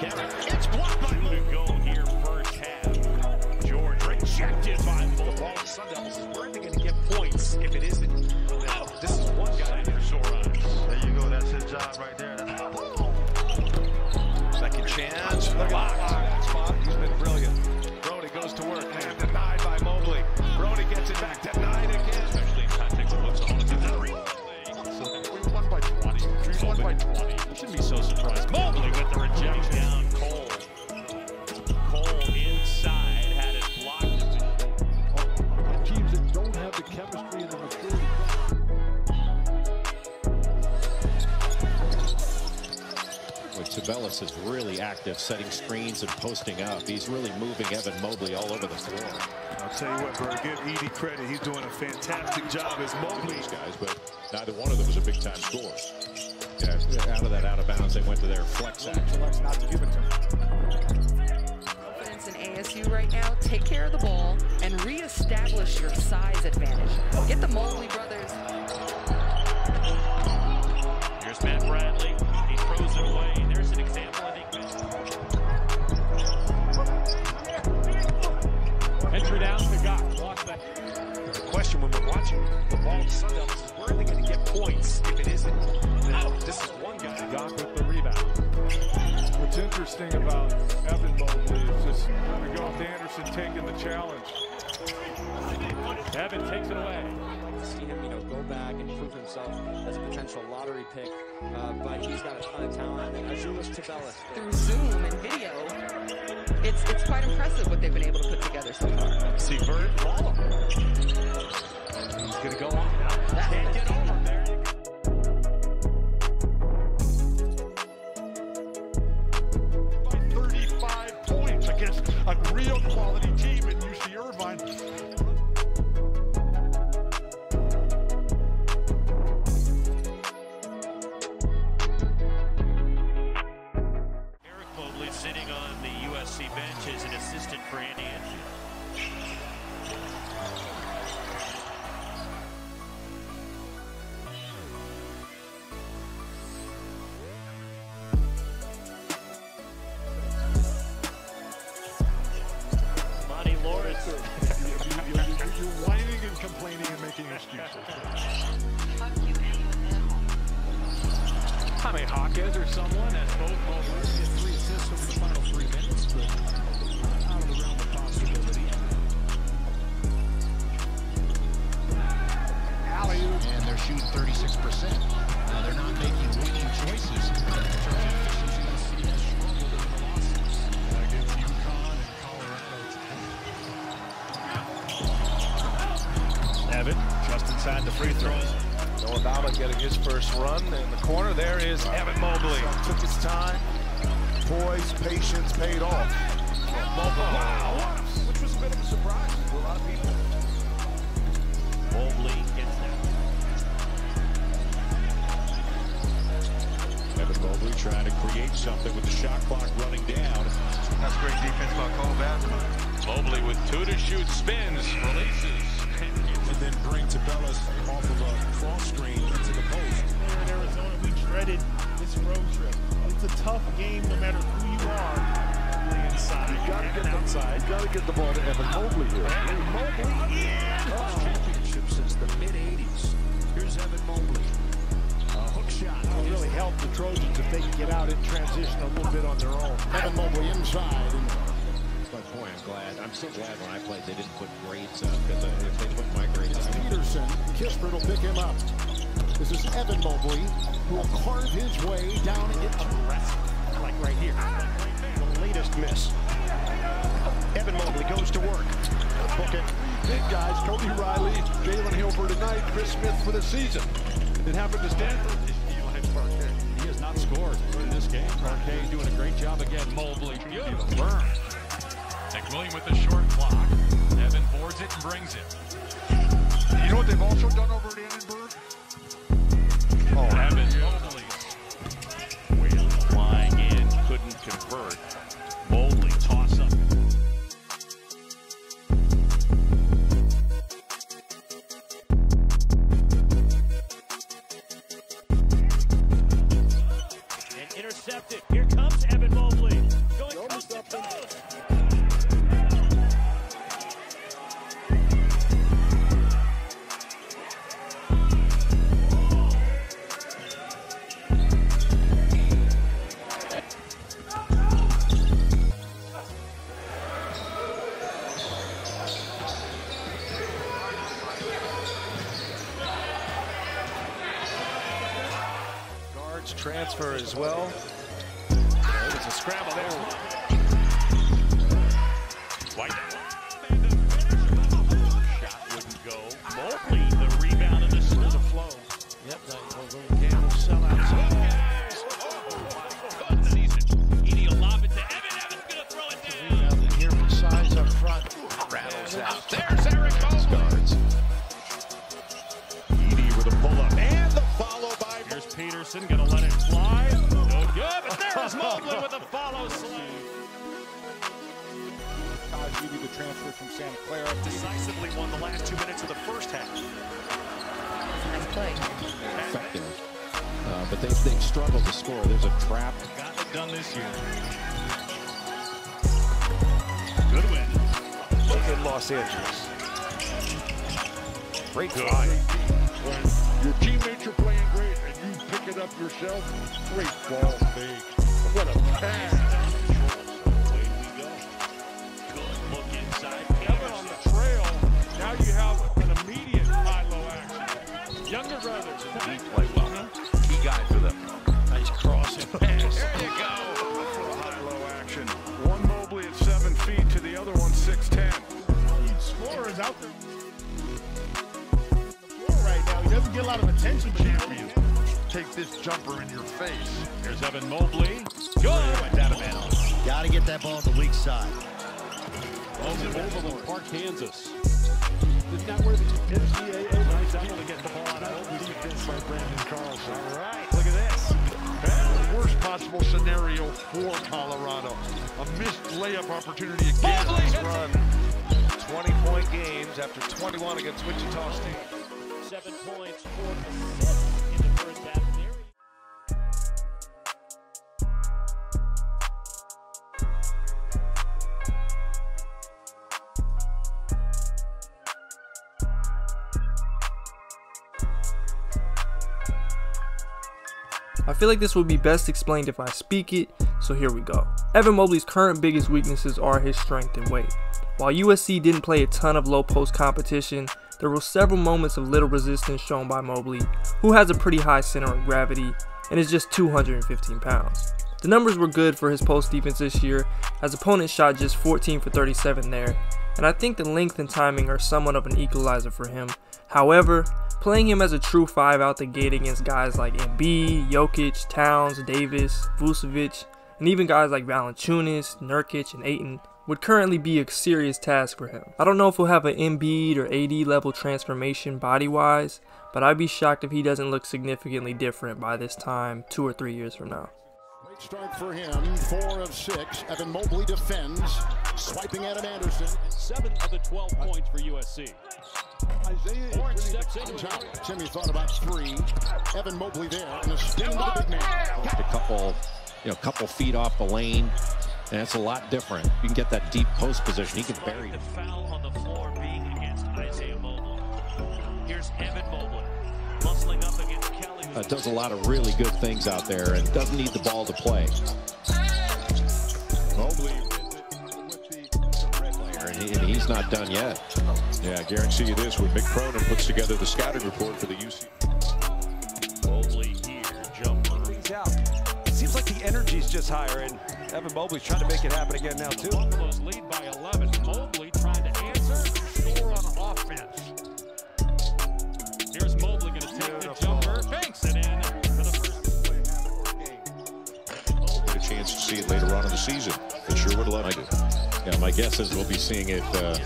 It's blocked by Moon. Go here first half. George rejected by Moon. The ball to Sun Devils. Where are they going to get points if it isn't? Oh, this is one guy for Soros. There you go. That's his job right there. Second chance. The box. Sabelis is really active, setting screens and posting up. He's really moving Evan Mobley all over the floor. I'll tell you what, bro, give Edey credit. He's doing a fantastic job as Mobley. These guys, but neither one of them was a big time scorer. Yeah, out of that out of bounds, they went to their flex action. not to give it to him. Offense in ASU right now, take care of the ball and reestablish your size advantage. Get the Mobley brothers. Question when we're watching the ball of the Sun Devils is where are they going to get points if it isn't? Now, this is one guy. God with the rebound. What's interesting about Evan Mobley is just we go with Anderson taking the challenge. Evan takes it away. see him, you know, go back and prove himself as a potential lottery pick. Uh, but he's got a ton of talent. And Azuolas Tubelis. Through Zoom and video, it's it's quite impressive what they've been able to put together so far. See Bird ball. He's to go on. Can't get over. There. By 35 points against a real quality team in UC Irvine. Just inside the free throws. Noah Baba getting his first run in the corner. There is Evan Mobley. Took his time. Poise, patience paid off. Wow, which was a bit of a surprise to a lot of people. Mobley gets that. Evan Mobley trying to create something with the shot clock running down. That's great defense by Cole Bassett. Mobley with two to shoot, spins, releases. And then bring Tubelis off of a cross screen into the post. Here in Arizona, we dreaded this road trip. It's a tough game no matter who you are. Mobley inside. You gotta get and the, outside. you gotta get the ball to Evan Mobley here. Evan Mobley in. Championship since the mid 80s. Here's Evan Mobley. A hook shot. It'll really help the Trojans if they can get out in transition a little bit on their own. Evan Mobley inside. Glad. I'm so glad when I played they didn't put grades up because uh, if they put my grades up, Peterson, Kispert will pick him up. This is Evan Mobley, who will carve his way down into Like right here. the latest miss. Evan Mobley goes to work. Book it. Big guys, Cody Riley, Jalen Hilbert tonight, Chris Smith for the season. It happened to Stanford. He has not scored in this game. Parquet doing a great job again. Mobley. Beautiful burn. McWilliam with the short clock. Evan boards it and brings it. You know what they've also done over at Annenberg? Was a scramble there. White. Transfer from Santa Clara. Decisively won the last two minutes of the first half. Nice play. Effective. Uh, but they, they've struggled to score. There's a trap. Got it done this year. Good win. in Los Angeles. Great Good. When your teammates are playing great and you pick it up yourself, great ball fake. What a pass. Younger brothers. He played well. Key guy for them. Nice crossing pass. There you go. for a high-low action. One Mobley at seven feet to the other one six ten. Lead scorers out there. The floor right now. He doesn't get a lot of attention, but Champion. Take this jumper in your face. Here's Evan Mobley. Good. Went down to bounds. Got to get that ball to the weak side. Overland Park, Kansas. Isn't that where the NCAA Nice angle to get the ball by Brandon Carlson. All right. Look at this. The worst possible scenario for Colorado. A missed layup opportunity again. Run. 20-point games after 21 against Wichita State. Seven points, four feel like this would be best explained if I speak it, so here we go. Evan Mobley's current biggest weaknesses are his strength and weight. While USC didn't play a ton of low post competition, there were several moments of little resistance shown by Mobley, who has a pretty high center of gravity and is just 215 pounds. The numbers were good for his post defense this year, as opponents shot just 14 for 37 there, and I think the length and timing are somewhat of an equalizer for him. However, playing him as a true 5 out the gate against guys like Embiid, Jokic, Towns, Davis, Vucevic, and even guys like Valanciunas, Nurkic, and Ayton would currently be a serious task for him. I don't know if he'll have an Embiid or AD level transformation body-wise, but I'd be shocked if he doesn't look significantly different by this time, two or three years from now. Great start for him. Four of six. Evan Mobley defends. Swiping Adam Anderson. Seven of the 12 points for USC. Isaiah Orange steps winning into top. Timmy thought about three. Evan Mobley there. And a spin to the big man. A couple, you know, couple feet off the lane, and it's a lot different. You can get that deep post position. He can bury The foul on the floor being against Isaiah Mobley. Here's Evan Mobley. Muscling up against Kelly. uh, does a lot of really good things out there and doesn't need the ball to play. Mobley And, he, and he's not done yet. Yeah, I guarantee you this, when Mick Cronin puts together the scouting report for the UC. Mobley here. Jumper. Things out. It seems like the energy's just higher, and Evan Mobley's trying to make it happen again now, too. Buffalo's lead by 11. Mobley trying to answer. Score on offense. Here's Mobley going to take the jumper. Banks it in for the first. Get a chance to see it later on in the season. They sure would love to. Yeah, my guess is we'll be seeing it. Uh,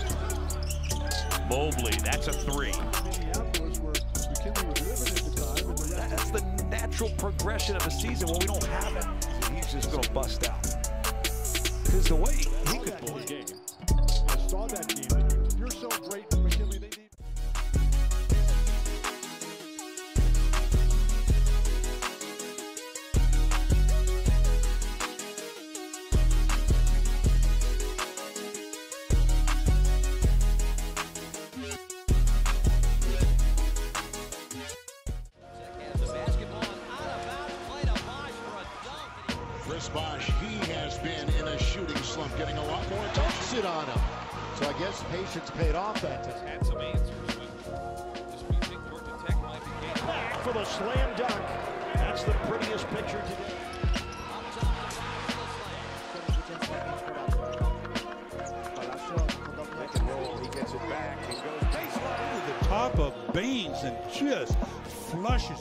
Mobley, that's a three. Minneapolis, where McKinley was living at the time. And the That's the natural progression of a season when we don't have it. He's just going to bust out. Because the way he could game. I saw that game. You're so great, Chris Bosh, he has been in a shooting slump, getting a lot more attempts it on him. So I guess patience paid off that time. had some answers, but this we think Georgia Tech might be getting Back for the slam dunk. That's the prettiest picture today. the top of Baines and just flushes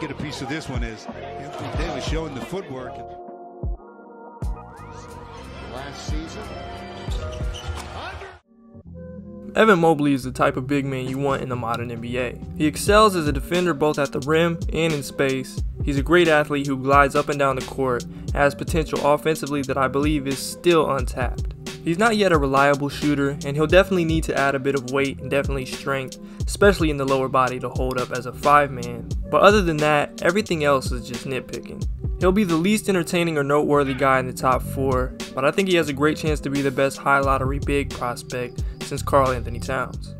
they all get a piece of this one is Anthony Davis showing the footwork. Last season. Evan Mobley is the type of big man you want in the modern NBA. He excels as a defender both at the rim and in space. He's a great athlete who glides up and down the court, has potential offensively that I believe is still untapped. He's not yet a reliable shooter, and he'll definitely need to add a bit of weight and definitely strength, especially in the lower body to hold up as a 5 man. But other than that, everything else is just nitpicking. He'll be the least entertaining or noteworthy guy in the top 4, but I think he has a great chance to be the best high lottery big prospect since Karl Anthony Towns.